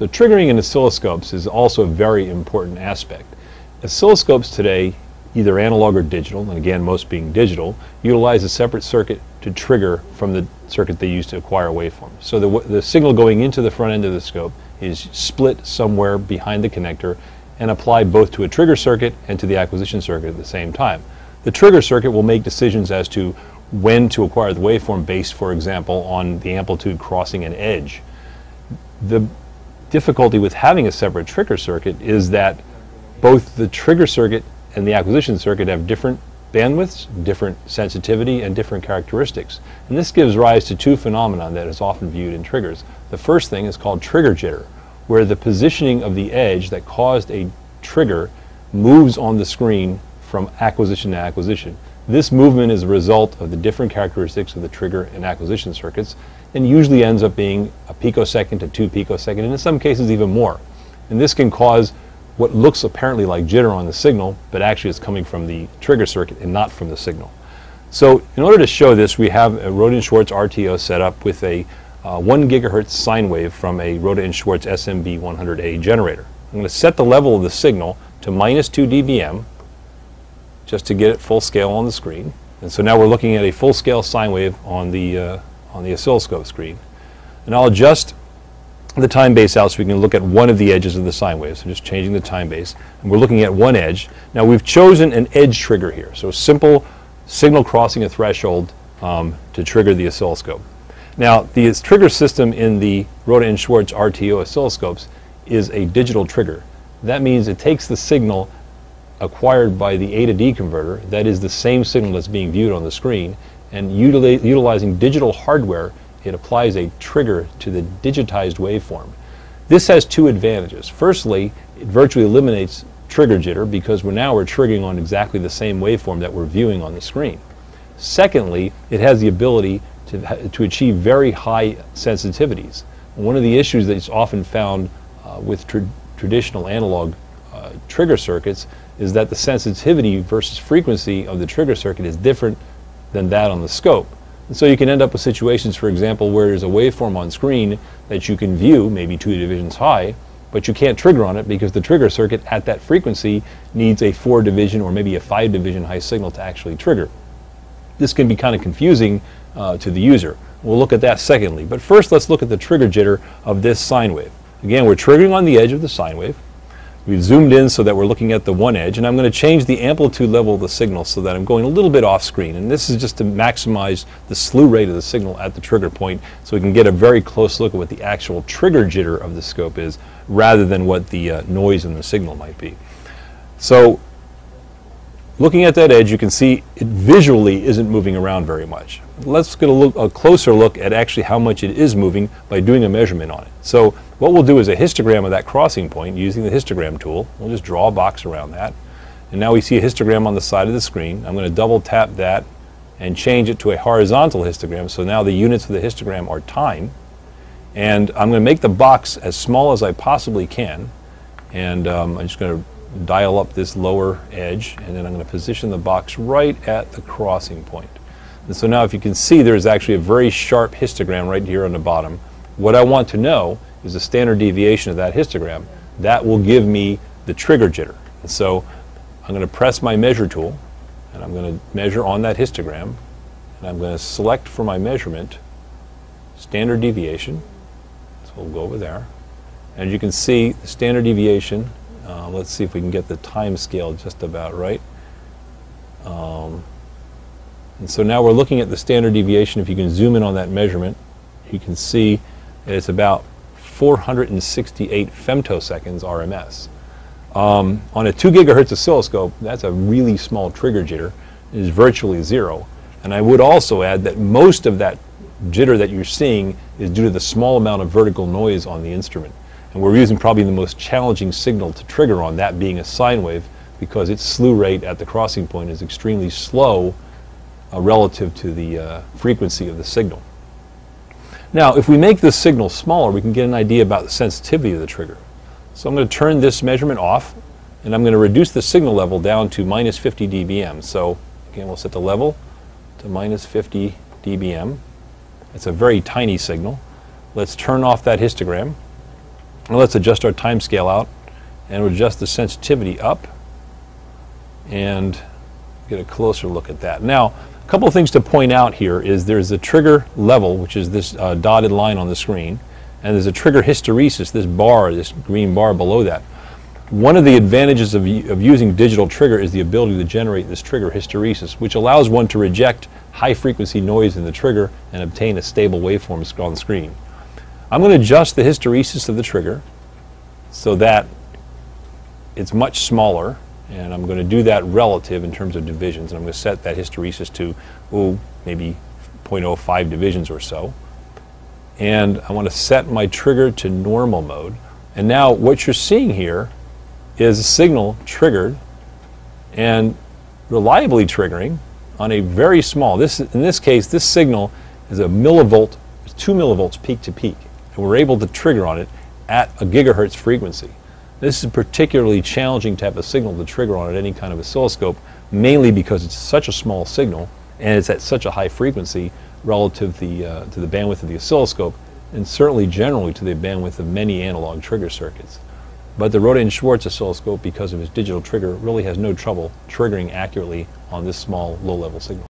So triggering in oscilloscopes is also a very important aspect. Oscilloscopes today, either analog or digital, and again most being digital, utilize a separate circuit to trigger from the circuit they use to acquire waveforms. So the, the signal going into the front end of the scope is split somewhere behind the connector and applied both to a trigger circuit and to the acquisition circuit at the same time. The trigger circuit will make decisions as to when to acquire the waveform based, for example, on the amplitude crossing an edge. The difficulty with having a separate trigger circuit is that both the trigger circuit and the acquisition circuit have different bandwidths, different sensitivity, and different characteristics. And this gives rise to two phenomena that is often viewed in triggers. The first thing is called trigger jitter, where the positioning of the edge that caused a trigger moves on the screen from acquisition to acquisition. This movement is a result of the different characteristics of the trigger and acquisition circuits and usually ends up being a picosecond to two picosecond, and in some cases even more. And this can cause what looks apparently like jitter on the signal, but actually it's coming from the trigger circuit and not from the signal. So in order to show this, we have a Rohde Schwarz RTO set up with a uh, 1 gigahertz sine wave from a Rohde & Schwarz SMB 100A generator. I'm going to set the level of the signal to minus 2 dBm just to get it full scale on the screen. And so now we're looking at a full scale sine wave on the, uh, on the oscilloscope screen. And I'll adjust the time base out so we can look at one of the edges of the sine wave. So just changing the time base. And we're looking at one edge. Now we've chosen an edge trigger here. So a simple signal crossing a threshold um, to trigger the oscilloscope. Now the trigger system in the Rohde & Schwarz RTO oscilloscopes is a digital trigger. That means it takes the signal acquired by the A to D converter, that is the same signal that's being viewed on the screen, and utili utilizing digital hardware, it applies a trigger to the digitized waveform. This has two advantages. Firstly, it virtually eliminates trigger jitter because we're now we're triggering on exactly the same waveform that we're viewing on the screen. Secondly, it has the ability to, to achieve very high sensitivities. One of the issues that's often found uh, with tra traditional analog uh, trigger circuits is that the sensitivity versus frequency of the trigger circuit is different than that on the scope. And so you can end up with situations, for example, where there's a waveform on screen that you can view, maybe two divisions high, but you can't trigger on it because the trigger circuit at that frequency needs a four division or maybe a five division high signal to actually trigger. This can be kind of confusing uh, to the user. We'll look at that secondly. But first, let's look at the trigger jitter of this sine wave. Again, we're triggering on the edge of the sine wave. We've zoomed in so that we're looking at the one edge, and I'm going to change the amplitude level of the signal so that I'm going a little bit off screen. And this is just to maximize the slew rate of the signal at the trigger point so we can get a very close look at what the actual trigger jitter of the scope is rather than what the uh, noise in the signal might be. So looking at that edge, you can see it visually isn't moving around very much. Let's get a, look, a closer look at actually how much it is moving by doing a measurement on it. So what we'll do is a histogram of that crossing point using the histogram tool. We'll just draw a box around that. And now we see a histogram on the side of the screen. I'm going to double tap that and change it to a horizontal histogram. So now the units of the histogram are time. And I'm going to make the box as small as I possibly can. And um, I'm just going to dial up this lower edge. And then I'm going to position the box right at the crossing point. And so now if you can see, there's actually a very sharp histogram right here on the bottom. What I want to know is the standard deviation of that histogram. That will give me the trigger jitter. And so I'm going to press my measure tool and I'm going to measure on that histogram and I'm going to select for my measurement standard deviation. So we'll go over there. And you can see the standard deviation. Uh, let's see if we can get the time scale just about right. Um, and so now we're looking at the standard deviation. If you can zoom in on that measurement, you can see it's about 468 femtoseconds RMS. Um, on a 2 gigahertz oscilloscope, that's a really small trigger jitter. It is virtually zero. And I would also add that most of that jitter that you're seeing is due to the small amount of vertical noise on the instrument. And we're using probably the most challenging signal to trigger on, that being a sine wave, because its slew rate at the crossing point is extremely slow uh, relative to the uh, frequency of the signal. Now, if we make this signal smaller, we can get an idea about the sensitivity of the trigger. So I'm going to turn this measurement off, and I'm going to reduce the signal level down to minus 50 dBm. So again, we'll set the level to minus 50 dBm. It's a very tiny signal. Let's turn off that histogram. Now let's adjust our time scale out and adjust the sensitivity up and get a closer look at that. Now, couple of things to point out here is there's a trigger level, which is this uh, dotted line on the screen, and there's a trigger hysteresis, this bar, this green bar below that. One of the advantages of, of using digital trigger is the ability to generate this trigger hysteresis, which allows one to reject high frequency noise in the trigger and obtain a stable waveform on the screen. I'm going to adjust the hysteresis of the trigger so that it's much smaller and I'm going to do that relative in terms of divisions and I'm going to set that hysteresis to oh, maybe 0.05 divisions or so and I want to set my trigger to normal mode and now what you're seeing here is a signal triggered and reliably triggering on a very small, this, in this case, this signal is a millivolt, two millivolts peak to peak. And we're able to trigger on it at a gigahertz frequency. This is a particularly challenging to have a signal to trigger on at any kind of oscilloscope, mainly because it's such a small signal and it's at such a high frequency relative to the, uh, to the bandwidth of the oscilloscope and certainly generally to the bandwidth of many analog trigger circuits. But the Rohde & Schwarz oscilloscope, because of its digital trigger, really has no trouble triggering accurately on this small low-level signal.